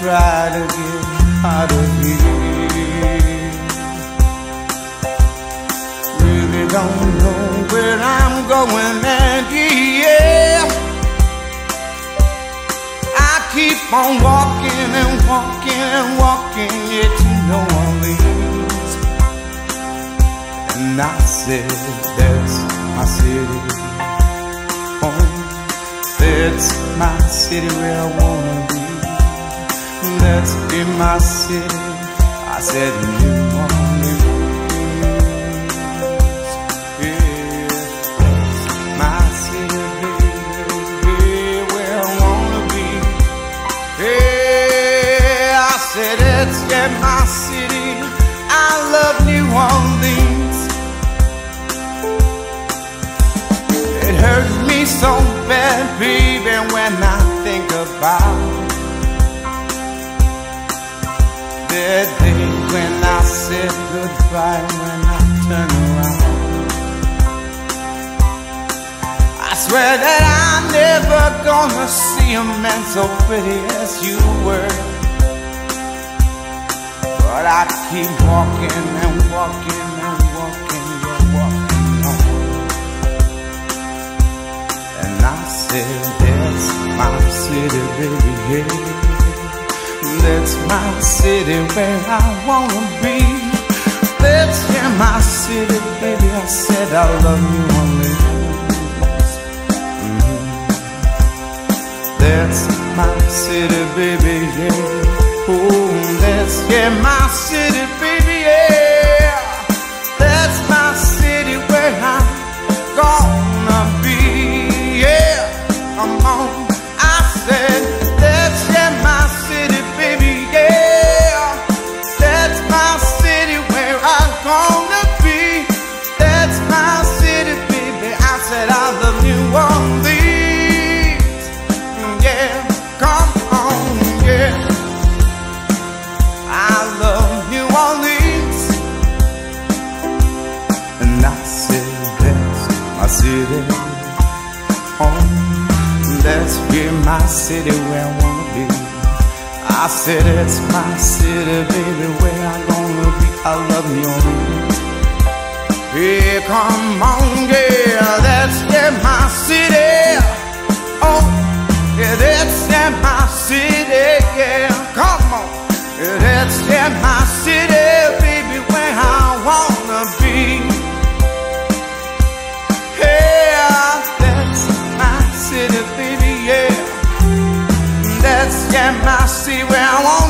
try to get out of here. Really don't know where I'm going, and yeah, I keep on walking and walking and walking yeah, to New Orleans. And I said, that's my city. That's my city where I wanna be. That's in my city. I said, New Orleans. Yeah, my city, baby, where I wanna be. Yeah, I said, my city. When I think about that day when I said goodbye, when I turn around. I swear that I'm never gonna see a man so pretty as you were. But I keep walking and walking, yeah. That's my city where I wanna be. That's yeah, my city, baby. I said I love you only. Mhm. That's my city, baby, yeah. Oh, that's yeah, my city, baby, yeah. That's my city where I'm gonna be, yeah. Come on, I said I love New Orleans, and I said that's my city. Oh, that's here, my city where I wanna be. I said it's my city, baby, where I gonna be. I love New Orleans. Yeah, come on, yeah, that's yeah, my city. Oh, yeah, that's yeah, my and I see where I want